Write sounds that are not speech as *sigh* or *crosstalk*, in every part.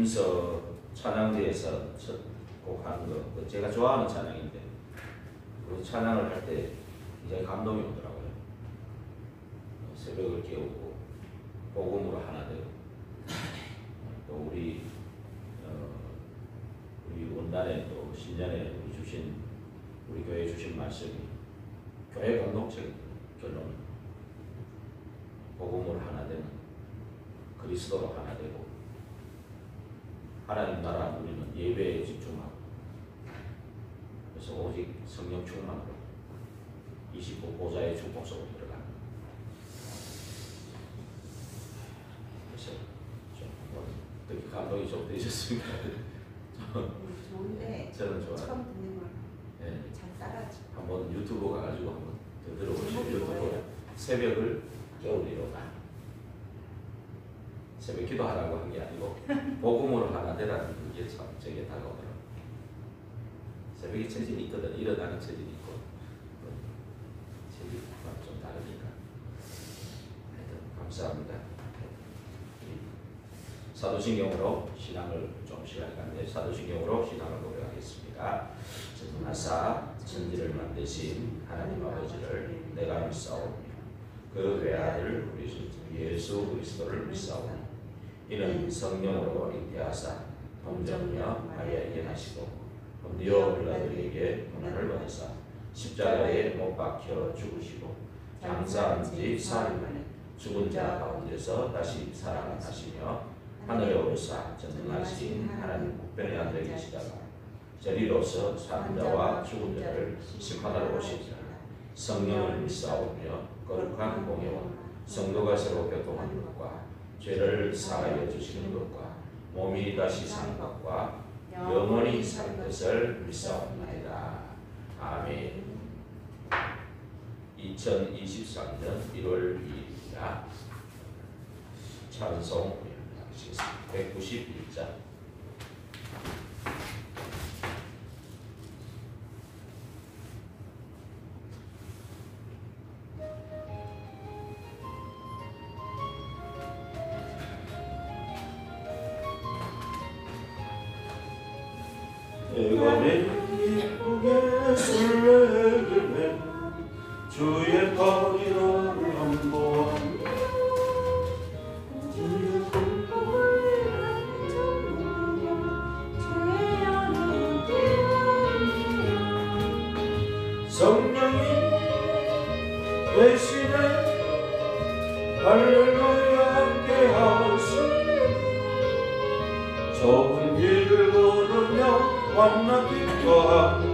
여기서 찬양대에서 첫 곡 하는 거, 그 제가 좋아하는 찬양인데. 그 찬양을 할 때 굉장히 감동이 오더라고요. 어, 새벽을 깨우고 복음으로 하나 되고 또 우리 어, 우리 원단에 또 신년에 우리 주신 우리 교회 주신 말씀이 교회 공동체 결론 복음으로 하나 되는 그리스도로 하나 되고 하나님 나라 우리는 예배에 집중하고 그래서 오직 성령 충만으로 29 보좌의 축복 속으로 좀뭐 어떻게 감동이 좀 되셨습니까? 좋은데 *laughs* 저는 좋아요. 처음 듣는 걸 네. 잘 따라하지. 한번 유튜브 가가지고 한번. 제목이 유튜브? 새벽을 깨우리로다. 새벽 기도하라고 한 게 아니고 복음으로 하나 되라는 게 참 제게 다가오더라고요. 새벽에 체질이 있거든. 일어나는 체질이 있고 또 체질이 좀 다르니까. 하여튼 감사합니다. 이 사도신경으로 신앙을 좀 시간이 갔는데 사도신경으로 신앙을 고백하겠습니다. 전하사 천지를 만드신 하나님 아버지를 내가 믿사오며 그 외아들 우리 주 예수 그리스도를 믿사오니 이는 성령으로 잉태하사 동정녀 마리아에게 나시고 본디오 빌라도에게 고난을 받으사 십자가에 못 박혀 죽으시고 장사한 지 사흘 만에 죽은 자 가운데서 다시 살아나시며 하늘에 오르사 전능하신 하나님 국변의 하늘에 계시다가 저리로서 사는 자와 죽은 자를 심판하러 오시리라 성령을 믿사오며 거룩한 공예와 성도가 서로 교통하는 것과 죄를 사하여 주시는 것과 몸이 다시 사는 것과 영원히 사는 것을 믿사옵나이다. 아멘 2023년 1월 2일입니다. 찬송 하시겠습니다. 191장 걸으며 만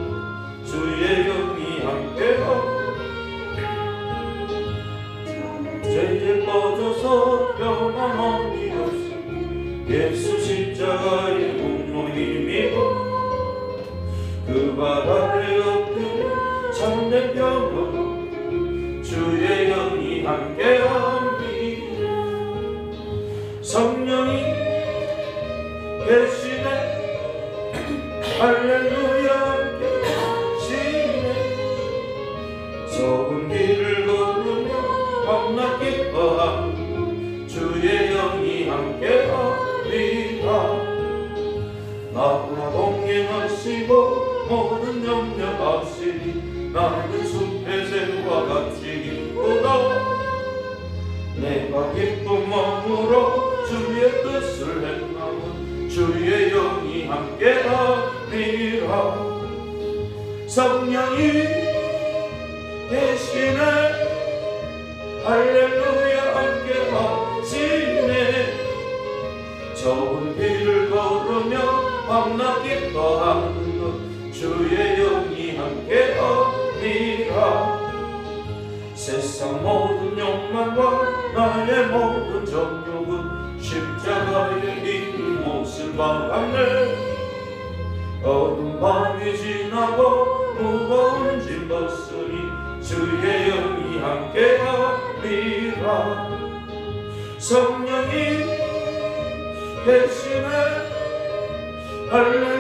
욕망과 나의 모든 정욕은 십자가의 이 몫을 박았네 어두운 밤이 지나고 무거운 짐 벗으니 주의 영이 함께 하리라. 성령이 대신에 할렐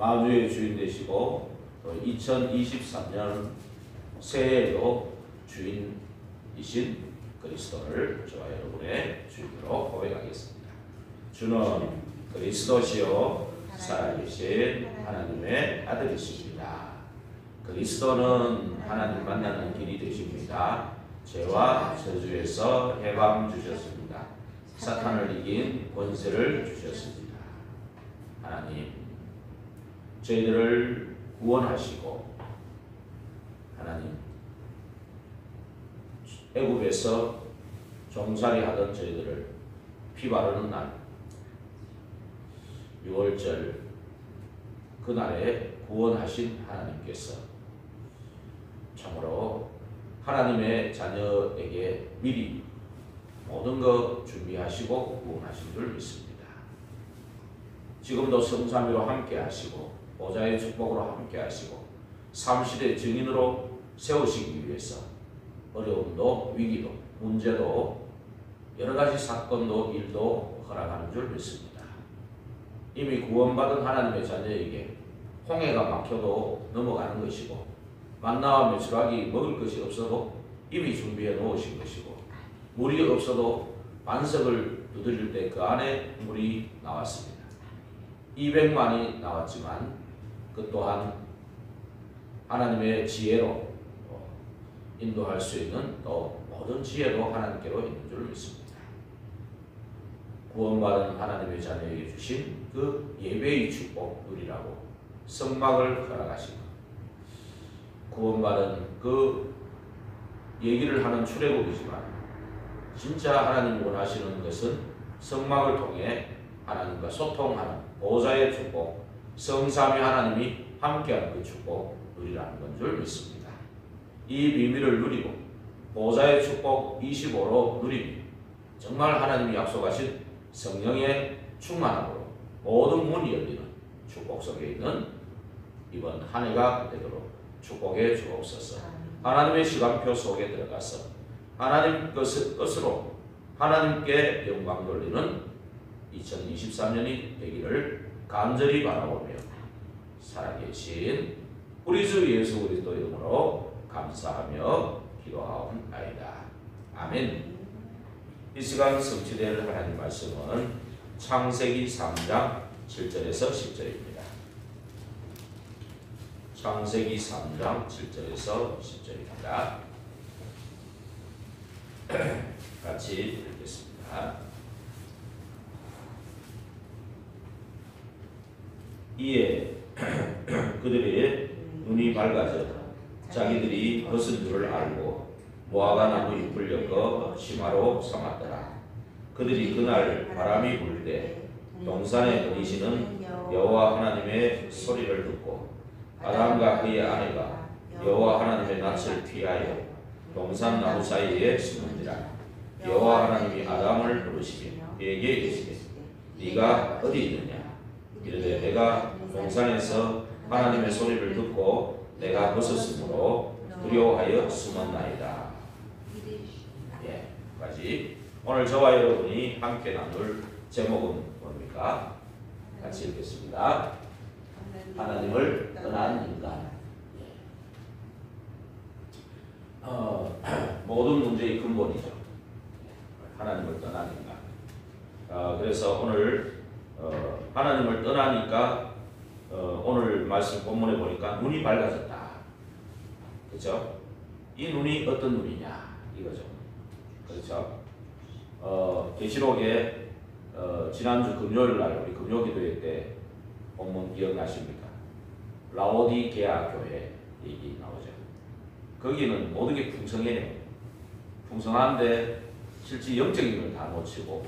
마주의 주인 되시고 또 2023년 새해에도 주인이신 그리스도를 저와 여러분의 주인으로 고백하겠습니다. 주는 그리스도시요 살아계신 하나님의 아들이십니다. 그리스도는 하나님 만나는 길이 되십니다. 죄와 저주에서 해방 주셨습니다. 사탄을 이긴 권세를 주셨습니다. 하나님, 저희들을 구원하시고 하나님 애굽에서 종살이 하던 저희들을 피 바르는 날 6월절 그날에 구원하신 하나님께서 참으로 하나님의 자녀에게 미리 모든 것 준비하시고 구원하신 줄 믿습니다. 지금도 성삼위로 함께 하시고 보좌의 축복으로 함께 하시고 삼시대 증인으로 세우시기 위해서 어려움도 위기도 문제도 여러 가지 사건도 일도 허락하는 줄 믿습니다. 이미 구원받은 하나님의 자녀에게 홍해가 막혀도 넘어가는 것이고 만나와 메추라기 먹을 것이 없어도 이미 준비해 놓으신 것이고 물이 없어도 반석을 두드릴 때 그 안에 물이 나왔습니다. 200만이 나왔지만 그 또한 하나님의 지혜로 어, 인도할 수 있는 또 모든 지혜도 하나님께로 있는 줄 믿습니다. 구원받은 하나님의 자녀에게 주신 그 예배의 축복 누리라고 성막을 허락하시고 구원받은 그 얘기를 하는 출애굽이지만 진짜 하나님 원하시는 것은 성막을 통해 하나님과 소통하는 보좌의 축복, 성삼위 하나님이 함께하는 그 축복 누리라는 건 줄 믿습니다. 이 비밀을 누리고 보좌의 축복 25로 누리니 정말 하나님이 약속하신 성령의 충만함으로 모든 문이 열리는 축복 속에 있는 이번 한 해가 되도록 축복해 주옵소서. 하나님의 시간표 속에 들어가서 하나님 것을, 것으로 하나님께 영광 돌리는 2023년이 되기를 간절히 바라보며 살아계신 우리 주 예수 그리스도 이름으로 감사하며 기도하옵나이다. 아멘. 이 시간 성취될 하나님 말씀은 창세기 3장 7절에서 10절입니다. 창세기 3장 7절에서 10절입니다. 같이 읽겠습니다. 이에 *clears throat* 그들의 눈이 밝아져 자기들이 벗은 줄을 알고 모아가 나무 잎을 엮어 치마로 삼았더라. 그들이 그날 바람이 불 때 동산에 거니시는 여호와 하나님의 소리를 듣고 아담과 그의 아내가 여호와 하나님의 낯을 피하여 동산 나무 사이에 숨은지라 여호와 하나님이 아담을 부르시며 그에게 이르시되 네가 어디 있느냐 이르되 내가 동산에서 하나님의 소리를 듣고 내가 벗었으므로 두려워하여 숨었나이다. 예, 까지 오늘 저와 여러분이 함께 나눌 제목은 뭡니까? 같이 읽겠습니다. 하나님을 떠난 인간. 예. 어, *clears throat* 모든 문제의 근본이죠. 하나님을 떠난 인간. 어, 그래서 오늘 어, 하나님을 떠나니까 어, 오늘 말씀 본문에 보니까 눈이 밝아졌다. 그렇죠? 이 눈이 어떤 눈이냐 이거죠. 그렇죠? 어, 계시록에 어, 지난주 금요일 날 우리 금요 기도회 때 본문 기억나십니까? 라오디게아 교회 얘기 나오죠. 거기는 모든 게 풍성해요. 풍성한데 실제 영적인 걸 다 놓치고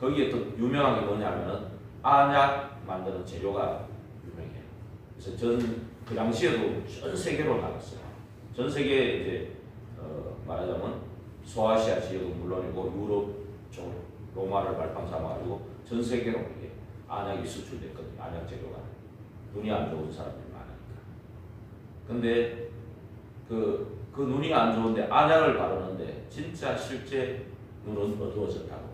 거기에 또 유명한 게 뭐냐면은 안약 만드는 재료가 유명해요. 그래서 전 그 당시에도 전 세계로 나갔어요. 전 세계 이제 어, 말하자면 소아시아 지역은 물론이고 유럽 쪽 로마를 발판 삼아가지고 전 세계로 이게 안약이 수출됐거든요. 안약 재료가 눈이 안 좋은 사람들이 많으니까. 근데 그, 그 눈이 안 좋은데 안약을 바르는데 진짜 실제 눈은 어두워졌다고.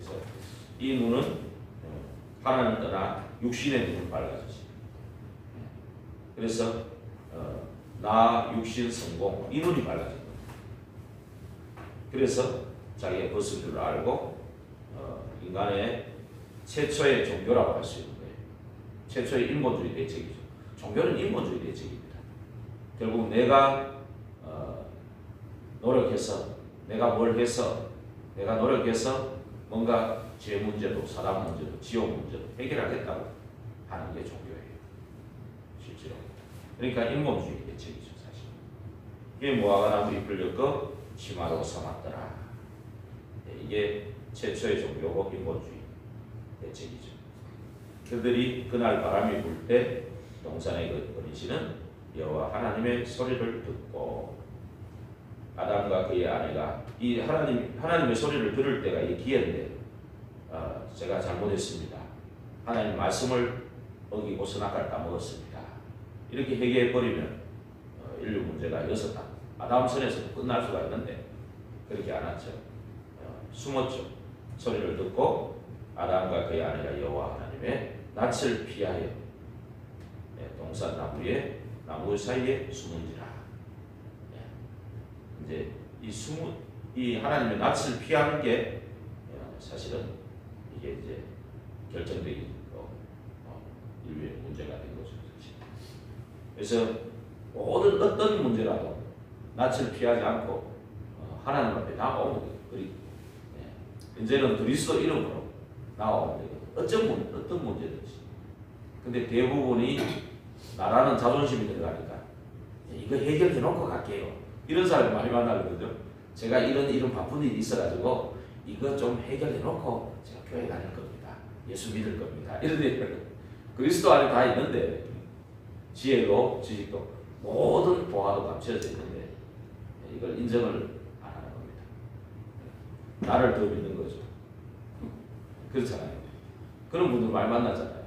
그래서 이 눈은 어, 하나님 떠나 육신의 눈을 밝아졌어요. 그래서 어, 나 육신 성공 이 눈이 밝아진 거예요. 그래서 자기의 벗을 줄 알고 어, 인간의 최초의 종교라고 할 수 있는 거예요. 최초의 인본주의 대책이죠. 종교는 인본주의 대책입니다. 결국 내가 어, 노력해서 내가 뭘 해서 내가 노력해서 뭔가 죄 문제도 사람 문제도 지옥 문제도 해결하겠다고 하는 게 종교예요. 실제로. 그러니까 인본주의 대책이죠 사실. 이게 무화과 나무 잎을 엮어 치마로 삼았더라. 네, 이게 최초의 종교고 인본주의 대책이죠. 그들이 그날 바람이 불 때 동산의 그 어린씨는 여호와 하나님의 소리를 듣고 아담과 그의 아내가 이 하나님 하나님의 소리를 들을 때가 이 기회인데 어, 제가 잘못했습니다. 하나님 말씀을 어기고 선악과를 따먹었습니다. 이렇게 회개해 버리면 어, 인류 문제가 여섯 단 아담 선에서 끝날 수가 있는데 그렇게 안 했죠. 어, 숨었죠. 소리를 듣고 아담과 그의 아내가 여호와 하나님의 낯을 피하여 예, 동산 나무에 나무 사이에 숨은지라. 예, 이제 이 숨은 이 하나님의 낯을 피하는 게 어, 사실은 이게 이제 결정적인 어, 어, 인류의 문제가 된 거죠. 그래서 모든 어떤 문제라도 낯을 피하지 않고 어, 하나님 앞에 나오는 거예요. 예, 이제는 그리스도 이름으로 나오는 거예요. 어떤 문 어떤 문제든지. 근데 대부분이 나라는 자존심이 들어가니까 예, 이거 해결해 놓고 갈게요. 이런 사람이 많이 만나거든요. 제가 이런 이런 바쁜 일이 있어가지고 이거 좀 해결해 놓고 제가 교회 다닐 겁니다. 예수 믿을 겁니다. 이런 얘기를 *laughs* 그리스도 안에 다 있는데 지혜도 지식도 모든 보화도 감춰져 있는데 이걸 인정을 안 하는 겁니다. 나를 더 믿는 거죠. 그렇잖아요. 그런 분들 많이 만나잖아요.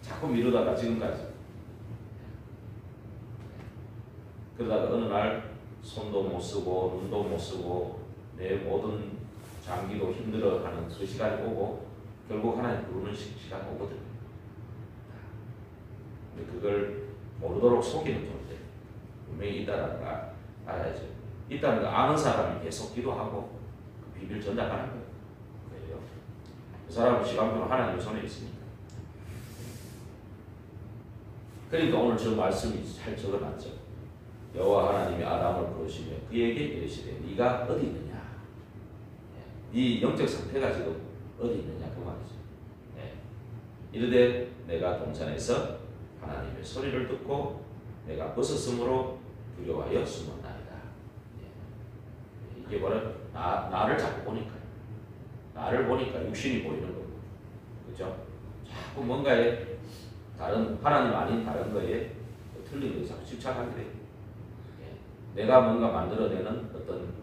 자꾸 미루다가 지금까지. 그러다가 어느 날 손도 못 쓰고 눈도 못 쓰고 내 모든 장기도 힘들어하는 그 시간이 오고 결국 하나님 부르는 시- 시간 오거든요. 근데 그걸 모르도록 속이는 존재 분명히 있다는 걸 알아야죠. 있다는 걸 아는 사람이 계속 기도하고 그 비밀 전달하는 거예요. 그래요. 그 사람은 시간표는 하나님 손에 있으니까. 그러니까 오늘 저 말씀이 잘 적어놨죠. 여호와 하나님이 아담을 부르시며 그에게 이르시되 네가 어디 있느냐? 예, 네 영적 상태가 지금 어디 있느냐 그 말이죠. 예. 이르되 내가 동산에서 하나님의 소리를 듣고 내가 벗었으므로 두려워하여 숨었나이다. 예. 이게 바로 나, 나를 자꾸 보니까 나를 보니까 육신이 보이는 거고 그죠? 자꾸 뭔가에 다른 하나님 아닌 다른 거에 틀린 거에 자꾸 집착하게 돼요. 예. 내가 뭔가 만들어내는 어떤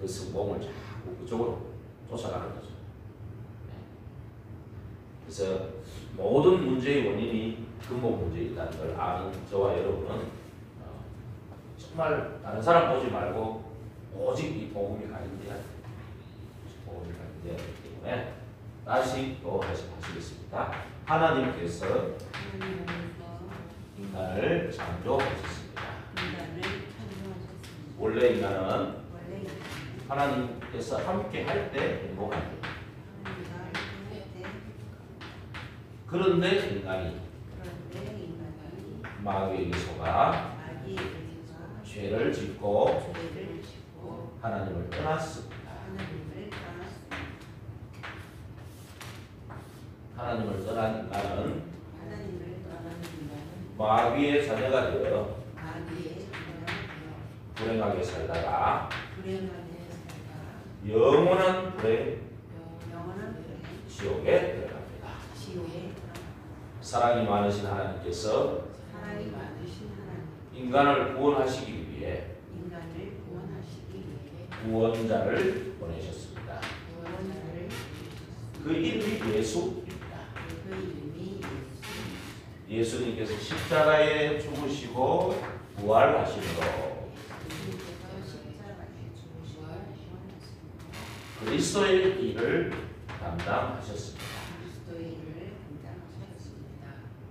그 성공을 자꾸 그쪽으로 쫓아가는 거죠. 예. 그래서 모든 문제의 원인이 근본 문제에 있다는 걸 아는 저와 여러분은 어, 정말 다른 사람 보지 말고 오직 이 복음이 가진돼야 돼요. 복음이 가진돼야 되기 때문에 다시 또 다시 하시겠습니다. 하나님께서 인간을 창조하셨습니다. 원래 인간은 하나님께서 함께 할 때 행복합니다. 그런데 인간이 마귀에게 속아 죄를 짓고 하나님을 떠났습니다. 하나님을 떠난 인간은 마귀의 자녀가 되어 불행하게 살다가 영원한 불행 지옥에 들어갑니다. 사랑이 많으신 하나님께서 사랑이 많으신 하나님 인간을 구원하시기 위해 인간을 구원하시기 위해 구원자를 보내셨습니다. 구원자를 그 이름이 예수입니다. 그 이름이 예수 예수님께서 십자가에 죽으시고 부활하심으로 예수님께서 십자가에 죽으시고 구원하셨습니다. 그리스도의 일을 감당하셨습니다. 그리스도의 일을 감당하셨습니다.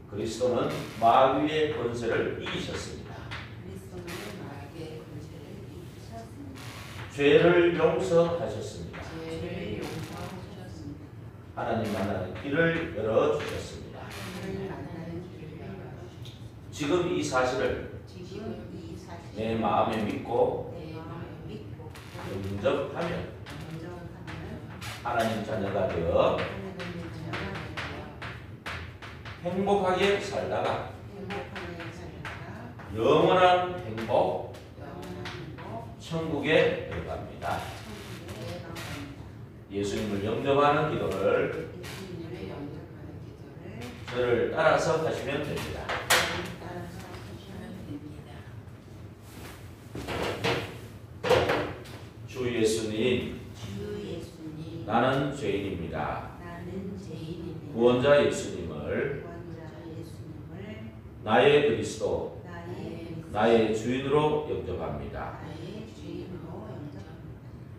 그리스도는 마귀의 권세를 이기셨습니다. 그리스도는 마귀의 권세를 이기셨습니다. 죄를 용서하셨습니다. 죄를 용서하셨습니다. 하나님 만나는 길을 열어 주셨습니다. 하나님을 만나는 길을 열어 주셨습니다. 지금 이 사실을 지금 이 사실을 내 마음에 믿고 내 마음에 믿고 영접하면 인정 하나님 자녀가 되어 행복하게 살다가 영원한 행복, 천국에 들어갑니다. 예수님을 영접하는 기도를 저를 따라서 하시면 됩니다. 따라서 하시면 됩니다. 주 예수님, 주 예수님 나는 죄인입니다. 나는 죄인입니다. 구원자 예수님을 나의 그리스도, 나의 주인으로 영접합니다.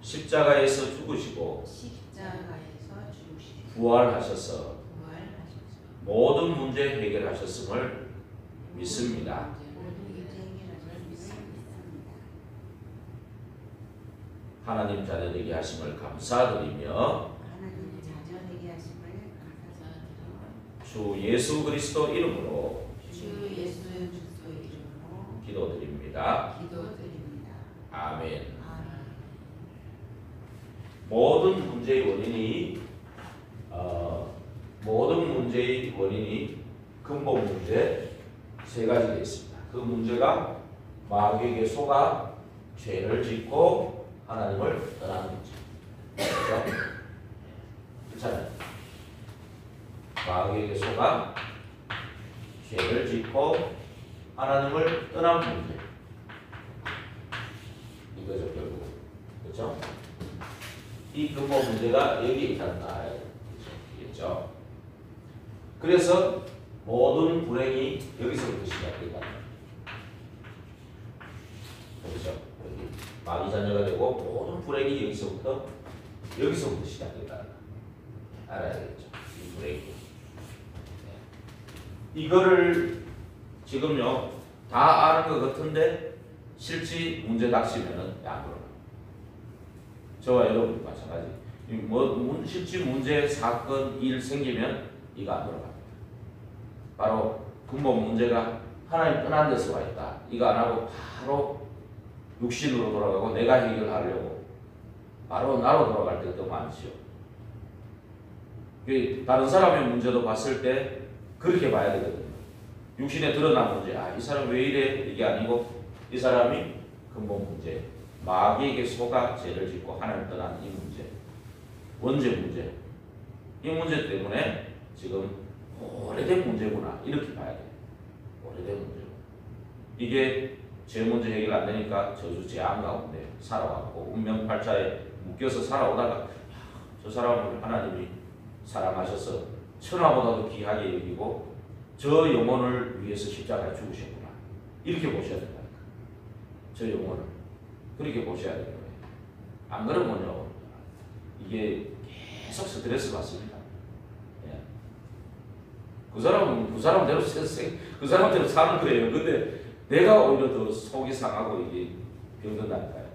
십자가에서 죽으시고 부활하셔서 모든 문제 해결하셨음을 믿습니다. 하나님 자녀되게 하심을 감사드리며 하나님 자녀되게 하심을 감사드리며 주 예수 그리스도 이름으로 주 예수 그리스도 이름으로 기도드립니다. 기도드립니다. 아멘. 아멘. 모든 문제의 원인이 어, 모든 문제의 원인이 근본 문제 세 가지가 있습니다. 그 문제가 마귀에게 속아 죄를 짓고 하나님을 떠나는 문제. 그렇죠? 그렇잖아요. 마귀에게 속아 죄를 짓고 하나님을 떠나는 문제. 이거죠 결국. 그렇죠? 이 근본 문제가 여기에 있다는 말이겠죠. 그래서 모든 불행이 여기서부터 시작된다. 그렇죠. 여기 마귀 자녀가 되고 모든 불행이 여기서부터 여기서부터 시작된다. 알아야겠죠. 이 불행이. 네. 이거를 지금요 다 아는 것 같은데 실제 문제 닥치면은 안 그러. 저와 여러분도 마찬가지. 문- 실제 문제 사건 일 생기면 이거 안 들어갑니다. 바로 근본 문제가 하나님 떠난 데서 와 있다. 이거 안 하고 바로 육신으로 돌아가고 내가 해결하려고 바로 나로 돌아갈 더 많죠. 그 다른 사람의 문제도 봤을 때 그렇게 봐야 되거든요. 육신에 드러난 문제, 아, 이 사람 왜 이래? 이게 아니고 이 사람이 근본 문제, 마귀에게 속아 죄를 짓고 하나님 떠난 이 문제, 원죄 문제, 이 문제 때문에 지금 오래된 문제구나 이렇게 봐야 돼. 오래된 문제. 이게 죄 문제 해결 안 되니까 저주 재앙 가운데 살아왔고 운명 팔자에 묶여서 살아오다가 야, 저 사람을 하나님이 사랑하셔서 천하보다도 귀하게 여기고 저 영혼을 위해서 십자가에 죽으셨구나 이렇게 보셔야 된다. 저 영혼을 그렇게 보셔야 되는 거예요. 안 그러면 요 이게 계속 스트레스 받습니다. 예. 그 사람은 그 사람대로 세- 그 사람대로 사는 거예요. 근데 내가 오히려 더 속이 상하고 이게 병든다니까요.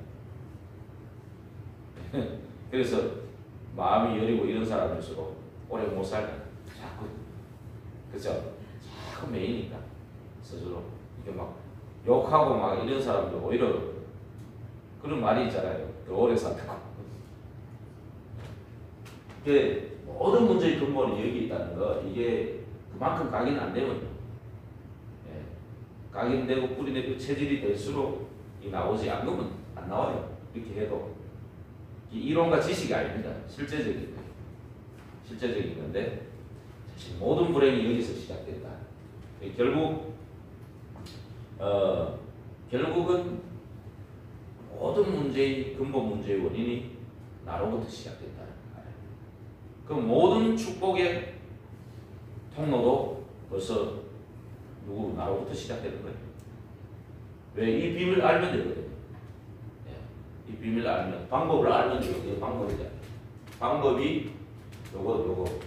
*laughs* 그래서 마음이 여리고 이런 사람일수록 오래 못 살다. 자꾸 그죠? 자꾸 매이니까 스스로 이게 막 욕하고 막 이런 사람들 오히려 그런 말이 있잖아요. 더 오래 산다고. 이게 모든 문제의 근본이 여기 있다는 거 이게 그만큼 각인 안 되면 예. 각인되고 뿌리 내고 체질이 될수록 이 나오지 않으면 안 나와요. 이렇게 해도 이 이론과 지식이 아닙니다. 실제적인. 실제적인 건데 모든 불행이 여기서 시작된다. 예, 결국 어 결국은 모든 문제의 근본 문제의 원인이 나로부터 시작된다는 거예요. 그 모든 축복의 통로도 벌써 누구 나로부터 시작되는 거예요. 왜 이 비밀 알면 되거든요. 예, 이 비밀 알면 방법을 알면 되거든요. 방법이죠. 방법이 요거 요거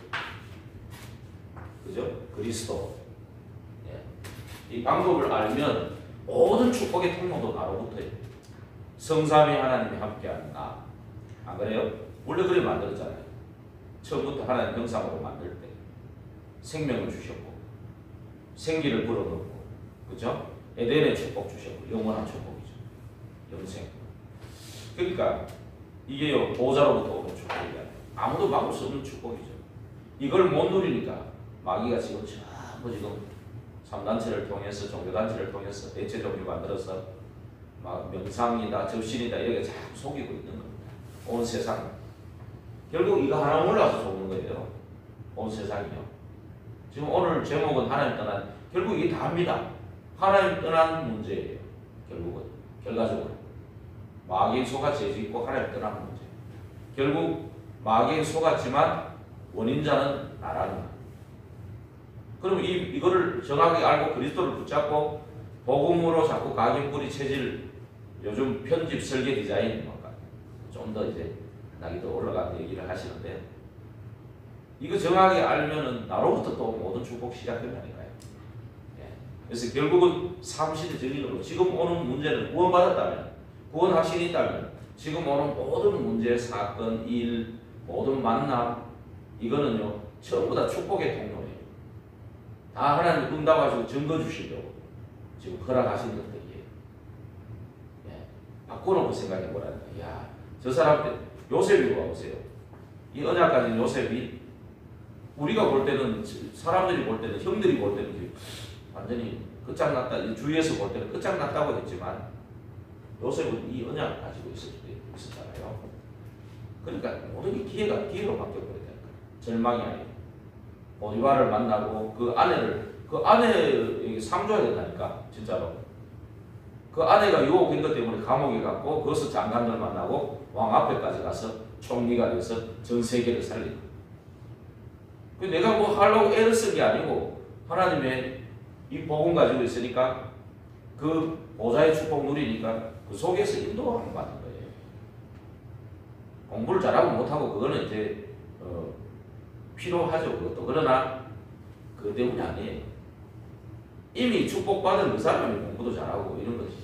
그죠? 그리스도 예. 이 방법을 알면 모든 축복의 통로도 나로부터예요. 성삼위 하나님이 나. 안 그래요? 원래 그래 만들었잖아요. 처음부터 하나님 형상으로 만들 때 생명을 주셨고 생기를 불어넣고 그죠? 에덴의 축복 주셨고 영원한 축복이죠. 영생. 그러니까 이게요 보좌로부터 오는 축복이야. 아무도 막을 수 없는 축복이죠. 이걸 못 누리니까 마귀가 지금 전부 지금 삼단체를 통해서 종교단체를 통해서 대체 종교 만들어서 막 명상이다 접신이다 이렇게 자꾸 속이고 있는 겁니다. 온 세상 결국 이거 하나 몰라서 속는 거예요. 온 세상이요. 지금 오늘 제목은 하나님 떠난 결국 이게 다입니다. 하나님 떠난 문제예요. 결국은 결과적으로 마귀의 속아 죄 짓고 하나님 떠난 문제. 결국 마귀의 속았지만 원인자는 나라는. 그럼 이 이거를 정확히 알고 그리스도를 붙잡고 복음으로 자꾸 각인뿌리 체질 요즘 편집 설계 디자인 뭔가 좀 더 이제 나기 더 올라가는 얘기를 하시는데 이거 정확히 알면은 나로부터 또 모든 축복 시작된다니까요. 예. 그래서 결국은 삼시대 정의로 지금 오는 문제는 구원받았다면 구원 확신이 있다면 지금 오는 모든 문제 사건 일 모든 만남 이거는요 전부 다 축복의 통로예요. 다 하나님 응답 하시고 증거 주시려고 지금 허락하신 것들이에요. 예. 바꿔놓고 생각해 보라는 거야. 야, 저 사람 때 요셉이 와보세요. 이 언약까지 요셉이 우리가 볼 때는 사람들이 볼 때는 형들이 볼 때는 완전히 끝장났다. 이 주위에서 볼 때는 끝장났다고 했지만 요셉은 이 언약을 가지고 있었잖아요. 그러니까 모든 게 기회가 기회로 바뀌어버리니까 절망이 아니고 보디바를 만나고 그 아내를 그 아내에게 상줘야 된다니까 진짜로 그 아내가 유혹인 것 때문에 감옥에 갔고 거기서 장관들 만나고 왕 앞에까지 가서 총리가 돼서 전 세계를 살리고 그 내가 뭐 하려고 애를 쓴 게 아니고 하나님의 이 복음 가지고 있으니까 그 보좌의 축복 누리니까 그 속에서 인도하는 거예요. 공부를 잘하고 못하고 그거는 이제 어, 필요하죠 그것도 그러나 그 때문이 아니에요. 이미 축복받은 그 사람이 공부도 잘하고 이런 거지.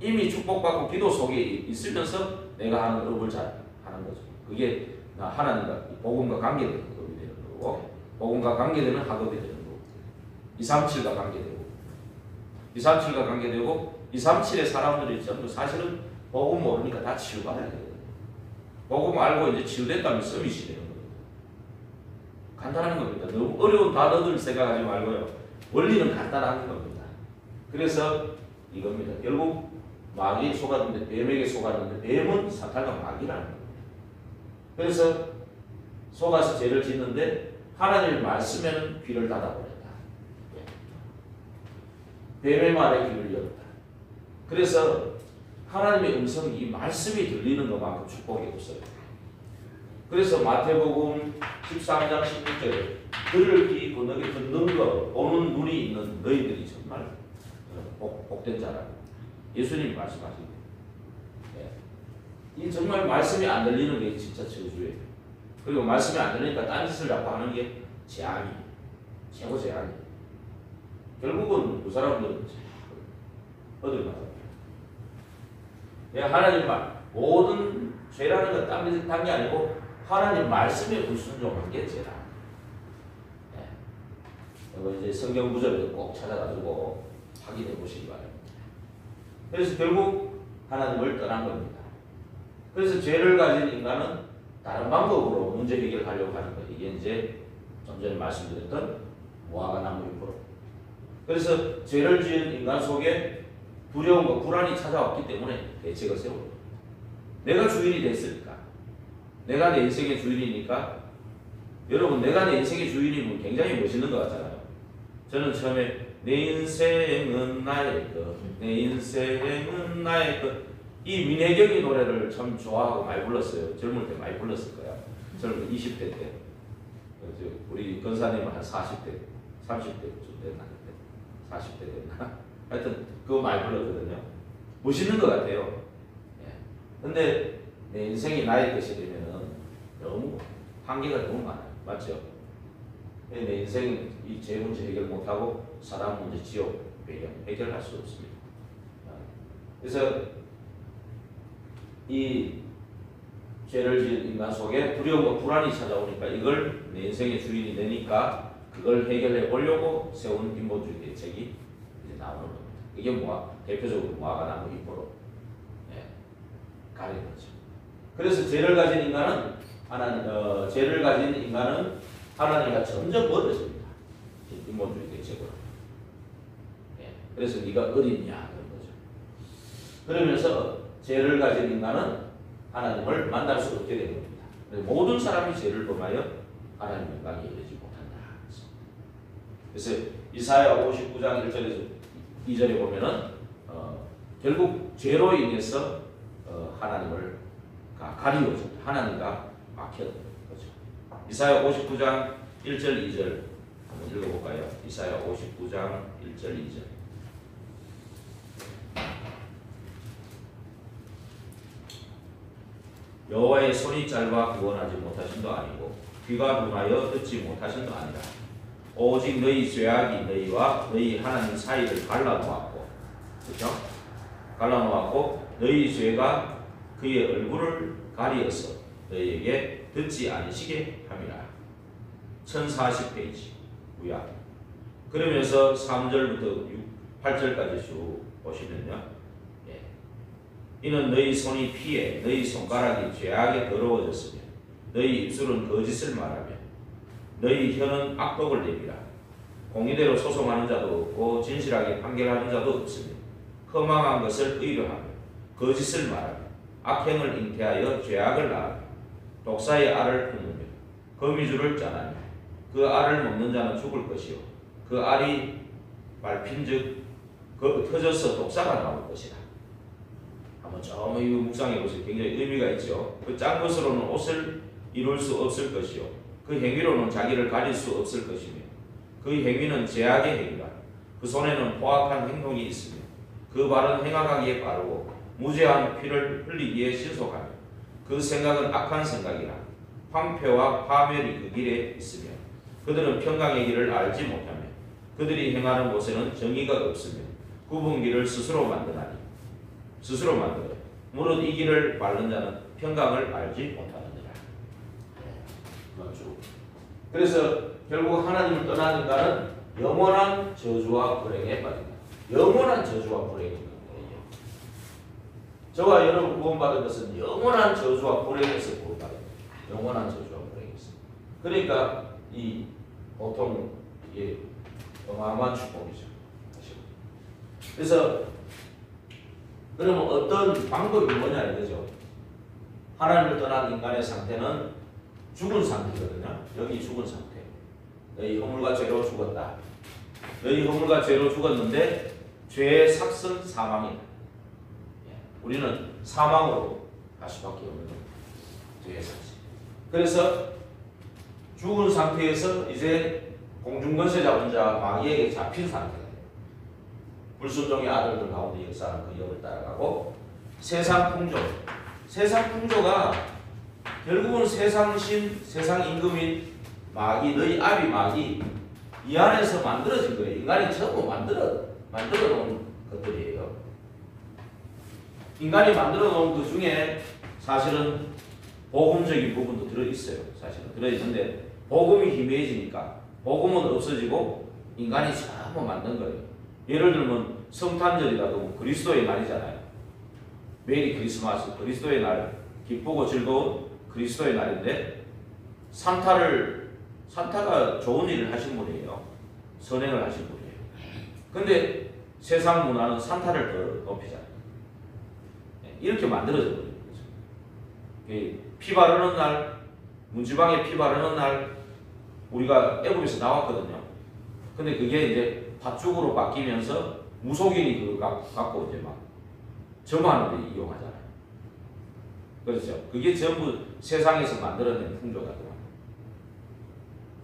이미 축복받고 기도 속에 있으면서 내가 하는 업을 잘 하는 거죠. 그게 나 하나님과 복음과 관계되는 업이 되는 거고 복음과 관계되는 학업이 되는 거고 237과 관계되고 237과 관계되고 237의 사람들이 전부 사실은 복음 모르니까 다 치유받아야 되거든요. 복음 알고 이제 치유됐다면 서밋이 되는 거예요. 간단한 겁니다. 너무 어려운 단어들 생각하지 말고요. 원리는 간단한 겁니다. 그래서 이겁니다. 결국 마귀에 속았는데 뱀에게 속았는데 뱀은 사탄과 마귀라는 겁니다. 그래서 속아서 죄를 짓는데 하나님의 말씀에는 귀를 닫아버렸다. 뱀의 말에 귀를 열었다. 그래서 하나님의 음성이 이 말씀이 들리는 것만큼 축복이 없어요. 그래서 마태복음 13장 16절에 그를 귀 건너게 듣는 거 보는 눈이 있는 너희들이 정말 복, 복된 자라 예수님이 말씀하신 거예요. 이 정말 말씀이 안 들리는 게 진짜 저주예요. 그리고 말씀이 안 들리니까 딴짓을 자꾸 하는 게 재앙이 최고 재앙이 결국은 그 사람들은 어딜 가서 내가 하나님 말 모든 죄라는 건 딴짓 한게 아니고 하나님 말씀에 불순종한 게 죄다. 네. 이거 이제 성경 구절을 꼭 찾아가지고 확인해 보시기 바랍니다. 그래서 결국 하나님을 떠난 겁니다. 그래서 죄를 가진 인간은 다른 방법으로 문제 해결하려고 하는 거예요. 이게 이제 좀 전에 말씀드렸던 무화과 나무 잎으로. 그래서 죄를 지은 인간 속에 두려움과 불안이 찾아왔기 때문에 대책을 세우고 내가 주인이 됐으니까 내가 내 인생의 주인이니까 여러분 내가 내 인생의 주인이면 굉장히 멋있는 것 같잖아요. 저는 처음에 내 인생은 나의 것, 내 인생은 나의 것. 이 민혜경이 노래를 참 좋아하고 많이 불렀어요. 젊을 때 많이 불렀을 거야. 젊을 20대 때. 그래서 우리 건사님은 한 40대, 30대쯤 됐나 그때. 40대 됐나. *laughs* 하여튼 그거 많이 불렀거든요. 멋있는 것 같아요. 예. 근데 내 인생이 나의 것이 되면은 너무 한계가 너무 많아요. 맞죠? 내 인생 이 제 문제 해결 못하고 사람 문제 지옥 배경 해결할 수 없습니다. 아, 그래서 이 죄를 지은 인간 속에 두려움과 불안이 찾아오니까 이걸 내 인생의 주인이 되니까 그걸 해결해 보려고 세운 인본주의 대책이 이제 나오는 겁니다. 이게 뭐야? 대표적으로 무화과 나무 잎으로 예, 가리는 거죠. 그래서 죄를 가진 인간은 하나님, 어, 죄를 가진 인간은 하나님과 점점 멀어집니다. 이 인본주의 대책으로. 예, 그래서 네가 어딨냐 그런 거죠. 그러면서 죄를 가진 인간은 하나님을 만날 수 없게 된 겁니다. 모든 사람이 죄를 범하여 하나님 영광에 이르지 못한다. 그래서 이사야 59장 1절에서 2절에 보면은 어, 결국 죄로 인해서 어, 하나님을 가- 가리워져 하나님과 막혔던 거죠. 이사야 59장 1절 2절 한번 읽어볼까요? 이사야 59장 1절 2절 여호와의 손이 짧아 구원하지 못하신도 아니고 귀가 둔하여 듣지 못하신도 아니라 오직 너희 죄악이 너희와 너희 하나님 사이를 갈라놓았고 그렇죠? 갈라놓았고 너희 죄가 그의 얼굴을 가리어서 너희에게 듣지 않으시게 함이라 1040페이지. 우야. 그러면서 3절부터 8절까지 쭉 보시면요. 예. 이는 너희 손이 피해 너희 손가락이 죄악에 더러워졌으며 너희 입술은 거짓을 말하며 너희 혀는 악독을 내밀라. 공의대로 소송하는 자도 없고 진실하게 판결하는 자도 없으며 허망한 것을 의뢰하며 거짓을 말하며 악행을 잉태하여 죄악을 낳으며 독사의 알을 품으며 거미줄을 짜나며 그 알을 먹는 자는 죽을 것이요 그 알이 밟힌즉 그 터져서 독사가 나올 것이라 한번 처음 이 묵상해 보세요. 굉장히 의미가 있죠. 그 짠 것으로는 옷을 이룰 수 없을 것이요. 그 행위로는 자기를 가릴 수 없을 것이며 그 행위는 제약의 행위라. 그 손에는 포악한 행동이 있으며 그 발은 행악하기에 빠르고 무죄한 피를 흘리기에 신속하며 그 생각은 악한 생각이라. 황폐와 파멸이 그 길에 있으며 그들은 평강의 길을 알지 못하며 그들이 행하는 곳에는 정의가 없으며 구분기를 스스로 만드나니 스스로 만들어요. 무릇 이 길을 밟는 자는 평강을 알지 못하느니라. 맞죠. 그래서 결국 하나님을 떠난 인간은 영원한 저주와 불행에 빠진다. 영원한 저주와 불행입니다. 저와 여러분 구원받은 것은 영원한 저주와 불행에서 구원받은. 영원한 저주와 불행에서. 그러니까 이 보통 이게 어마어마한 축복이죠. 그래서 그러면 어떤 방법이 뭐냐 이거죠. 하나님을 떠난 인간의 상태는 죽은 상태거든요. 여기 죽은 상태. 너희 허물과 죄로 죽었다. 너희 허물과 죄로 죽었는데 죄의 삭은 사망이다. 예, 우리는 사망으로 갈 수밖에 없는 삭. 그래서 죽은 상태에서 이제 공중권세 잡은 자 마귀에게 잡힌 돼요. 불순종의 아들들 가운데 역사하는 그 역을 따라가고 세상 풍조 세상 풍조가 결국은 세상신 세상 임금인 마귀 너희 아비 마귀 이 안에서 만들어진 거예요. 인간이 전부 만들어 만들어 놓은 것들이에요. 인간이 만들어 놓은 그 중에 사실은 복음적인 부분도 들어 있어요. 사실은 들어 있는데 복음이 희미해지니까 복음은 없어지고 인간이 전부 만든 거예요. 예를 들면 성탄절이라도 뭐 그리스도의 날이잖아요. 매일이 크리스마스, 그리스도의 날, 기쁘고 즐거운 그리스도의 날인데 산타를 산타가 좋은 일을 하신 분이에요. 선행을 하신 분이에요. 근데 세상 문화는 산타를 더 높이잖아요. 네, 이렇게 만들어져 버린 거죠. 이피 바르는 날, 문지방에 피 바르는 날 우리가 애국에서 나왔거든요. 근데 그게 이제 팥죽으로 바뀌면서 무속인이 그거 가- 갖고 이제 막 점하는 데 이용하잖아요. 그렇죠. 그게 전부 세상에서 만들어낸 풍조다.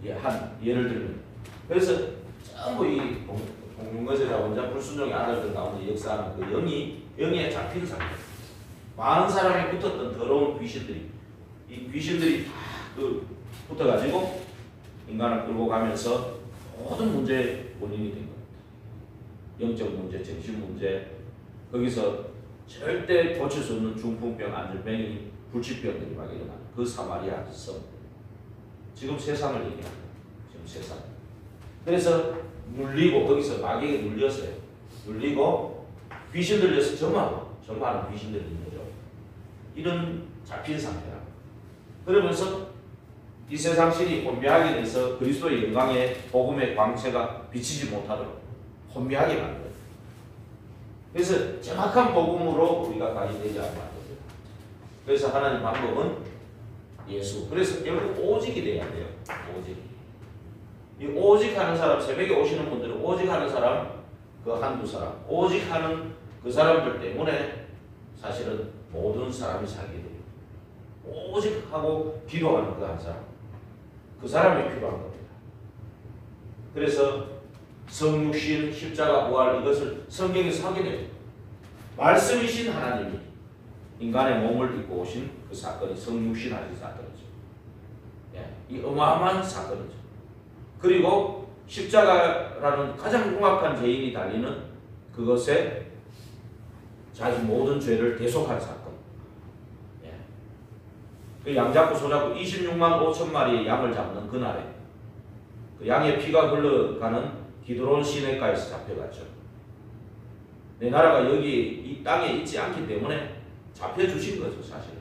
예, 한 예를 들면 그래서 전부 이 공중거세자 원자 불순종의 아들들 가운데 역사하는 그 영이 영에 잡힌 상태. 많은 사람이 붙었던 더러운 귀신들이 이 귀신들이 다그 붙어가지고 인간을 끌고 가면서 모든 문제의 원인이 된 겁니다. 영적 문제, 정신 문제, 거기서 절대 고칠 수 없는 중풍병, 안전병이 불치병들이 막 일어나. 그 사마리아 섬. 지금 세상을 얘기합니다. 지금 세상. 그래서 눌리고 거기서 마귀에 눌렸어요. 눌리고 귀신 들려서 점하고 점하는 귀신 들리는 거죠. 이런 잡힌 상태라. 그러면서 이 세상 신이 혼미하게 돼서 그리스도의 영광의 복음의 광채가 비치지 못하도록 혼미하게 만들어요. 그래서 정확한 복음으로 우리가 가게 되지 않는. 그래서 하나님 방법은 예수. 그래서 결국 오직이 돼야 돼요. 오직. 이 오직 하는 사람, 새벽에 오시는 분들은 오직 하는 사람, 그 한두 사람, 오직 하는 그 사람들 때문에 사실은 모든 사람이 돼요. 오직 하고 기도하는 그 한 사람. 그 사람이 필요한 겁니다. 그래서 성육신, 십자가, 부활 이것을 성경에서 하게 됩니다. 말씀이신 하나님이 인간의 몸을 입고 오신 그 사건이 성육신 하신 사건이죠. 예, 이 어마어마한 사건이죠. 그리고 십자가라는 가장 흉악한 죄인이 달리는 그것에 자기 모든 죄를 대속한 사건. 예. 그 양 잡고 소 잡고 26만 5천 마리의 양을 잡는 그날에 그 양의 피가 흘러가는 기드론 시내가에서 잡혀갔죠. 내 나라가 여기 이 땅에 있지 않기 때문에 잡혀주신 거죠, 사실.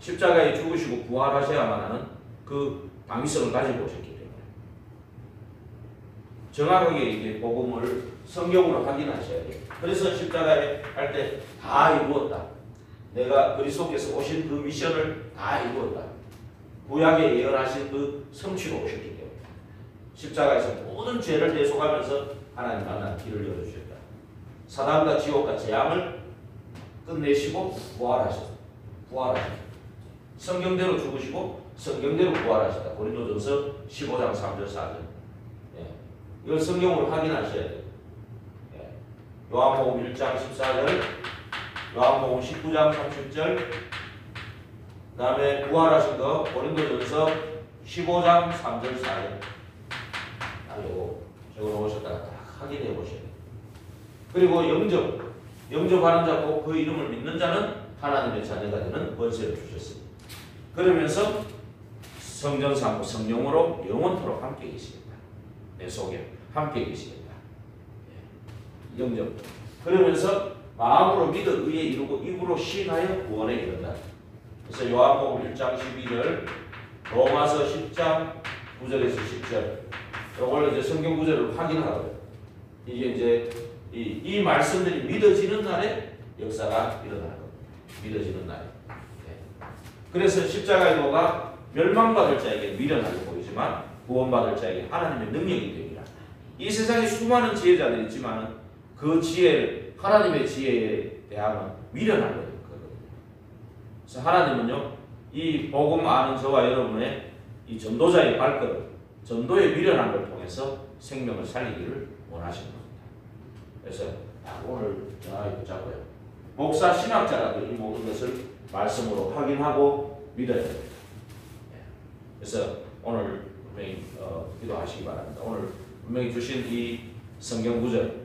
십자가에 죽으시고 부활하셔야만 하는 그 당위성을 가지고 오셨기 때문에. 정확하게 이게 복음을 성경으로 확인하셔야 돼요. 그래서 십자가에 할 때 다 이루었다. 내가 그리스도께서 오신 그 미션을 다 이루었다. 구약에 예언하신 그 성취로 오셨기 때문에 십자가에서 모든 죄를 대속하면서 하나님 만난 길을 열어주셨다. 사단과 지옥과 재앙을 끝내시고 부활하셨다. 부활하셨다. 성경대로 죽으시고 성경대로 부활하셨다. 고린도전서 15장 3절 4절. 예. 이걸 성경으로 확인하셔야 돼요. 예. 요한복음 1장 14절, 요한복음 19장 30절, 그 다음에 부활하신 거 고린도전서 15장 3절 4절. 알고 적어 놓으셨다가 딱 확인해 돼요. 그리고 영접, 영접하는 자꼭그 이름을 믿는 자는 하나님의 자녀가 되는 권세를 주셨습니다. 그러면서 성전 삼고 성령으로 영원토록 함께 계시겠다. 내 속에 함께 계시겠다. 예. 영접. 그러면서 마음으로 믿어 의에 이루고 입으로 시인하여 구원에 이른다. 그래서 요한복음 1장 12절, 로마서 10장 9절에서 10절. 이걸 이제 성경 구절을 확인하거든요. 이게 이제 이, 이 말씀들이 믿어지는 날에 역사가 일어나는. 믿어지는 날에. 네. 그래서 십자가의 도가 멸망받을 자에게 미련하게 보이지만 구원받을 자에게 하나님의 능력이 됩니다. 이 세상에 수많은 지혜자들이 있지만 그 지혜, 하나님의 지혜에 대하면 미련한 거거든요. 그래서 하나님은요, 이 복음 아는 저와 여러분의 이 전도자의 발걸음, 전도의 미련한 걸 통해서 생명을 살리기를 원하시는 겁니다. 그래서 딱 오늘 전화를 붙잡고요. 목사 신학자라도 이 모든 것을 말씀으로 확인하고 믿어야 됩니다. 예. 그래서 오늘 분명히 어, 기도하시기 바랍니다. 오늘 분명히 주신 이 성경 구절 어,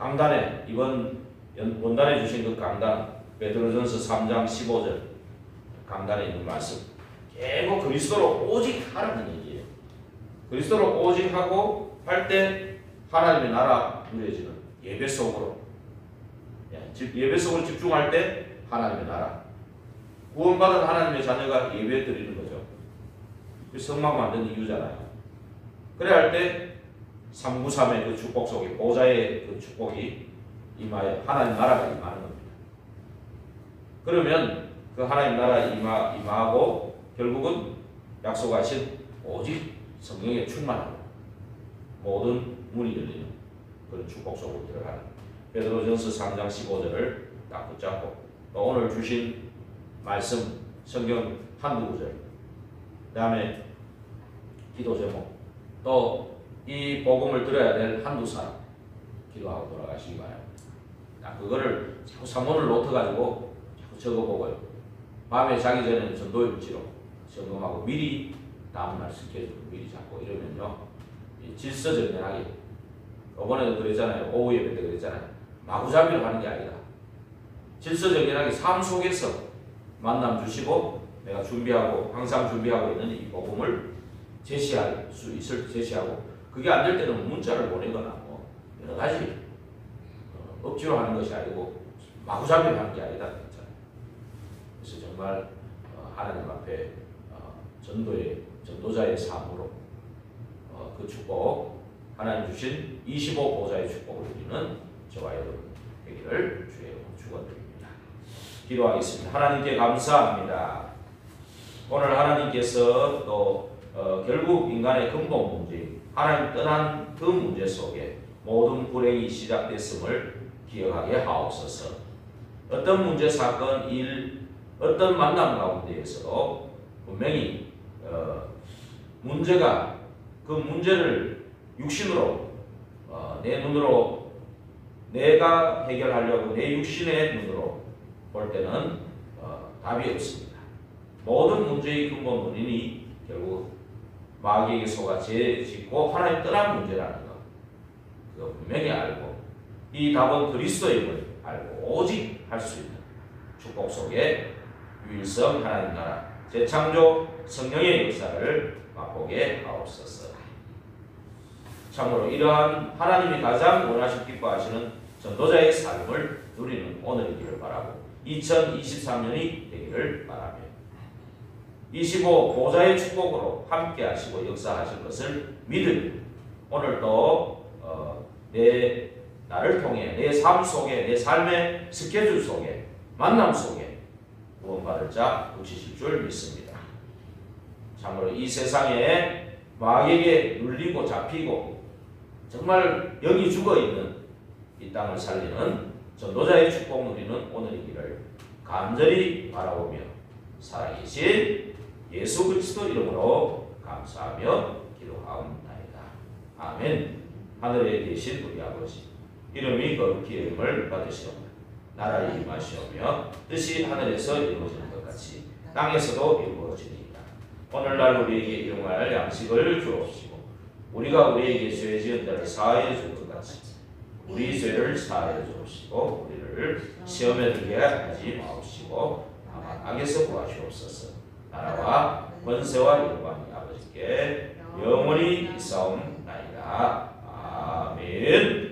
강단에 이번 연, 원단에 주신 그 강단 베드로전서 3장 15절 강단에 있는 말씀 계속 그리스도로 오직 하라는 얘기예요. 그리스도로 오직 하고 할 때 하나님의 나라 누려지는 예배 속으로 예, 집 예배 속으로 집중할 때 하나님의 나라 구원받은 하나님의 자녀가 예배 드리는 거죠. 그 성막 만드는 이유잖아요. 그래 할 때 393의 그 축복 속에 보좌의 그 축복이 임하여 하나님 나라가 임하는 겁니다. 그러면 그 하나님 나라 임하, 임하고 결국은 약속하신 오직 성령의 충만함 모든 문이 열리는 그런 축복 속으로 들어가는 베드로전서 3장 15절을 딱 붙잡고 또 오늘 주신 말씀 성경 한두 구절 그 다음에 기도 제목 또 이 복음을 들어야 될 한두 사람 기도하고 돌아가시기 바랍니다. 딱 그거를 자꾸 사문을 놓쳐가지고 자꾸 적어보고요. 밤에 자기 전에는 전도의 불지로 점검하고 미리 다음날 스케줄 미리 잡고 이러면요 이 질서정연하게 이번에도 그랬잖아요 오후 예배 때 그랬잖아요 마구잡이로 하는 게 아니다 질서정연하게 삶 속에서 만남 주시고 내가 준비하고 항상 준비하고 있는 이 복음을 제시할 수 있을 제시하고 그게 안 될 때는 문자를 보내거나 뭐 여러 가지 어, 억지로 하는 것이 아니고 마구잡이로 하는 게 아니다. 그래서 정말 어, 하나님 앞에 어, 전도의 전도자의 삶으로 어, 그 축복 하나님 주신 25 보좌의 축복을 누리는 저와 여러분 되기를 주의 축원드립니다. 기도하겠습니다. 하나님께 감사합니다. 오늘 하나님께서 또 어, 결국 인간의 근본 문제, 하나님 떠난 그 문제 속에 모든 불행이 시작됐음을 기억하게 하옵소서. 어떤 문제, 사건, 일, 어떤 만남 가운데에서도 분명히 어, 문제가 그 문제를 육신으로 어, 내 눈으로 내가 해결하려고 내 육신의 눈으로 볼 때는 어, 답이 없습니다. 모든 문제의 근본 원인이 결국 마귀에게 속아 죄 짓고 하나님 떠난 문제라는 것 그거 분명히 알고 이 답은 그리스도임을 알고 오직 할 수 있는 축복 속에 유일성 하나님 나라 재창조 성령의 역사를 맛보게 하옵소서. 참으로 이러한 하나님이 가장 원하시고 기뻐하시는 전도자의 삶을 누리는 오늘이기를 바라고 2023년이 되기를 바라며 25 보좌의 축복으로 함께 하시고 역사하실 것을 믿으며 오늘도 어, 내 나를 통해 내 삶 속에 내 삶의 스케줄 속에 만남 속에 구원받을 자 붙이실 줄 믿습니다. 참으로 이 세상에 마귀에게 눌리고 잡히고 정말 영이 죽어 있는 이 땅을 살리는 전도자의 축복 누리는 오늘이기를 간절히 바라보며 살아계신 예수 그리스도 이름으로 감사하며 기도하옵나이다. 아멘. 하늘에 계신 우리 아버지 이름이 거룩히 이름을 받으시옵나이다. 나라를 임하시오며 뜻이 하늘에서 이루어지는 것 같이 땅에서도 이루어지니이다. 오늘날 우리에게 일용할 양식을 주옵시고 우리가 우리에게 죄 지은 자를 사하여 줄것 같이 우리 죄를 사하여 주옵시고 우리를 시험에 들게 하지 마옵시고 악에서 구하시옵소서. 나라와 권세와 영광이 아버지께 영원히 있사옵나이다. 아멘.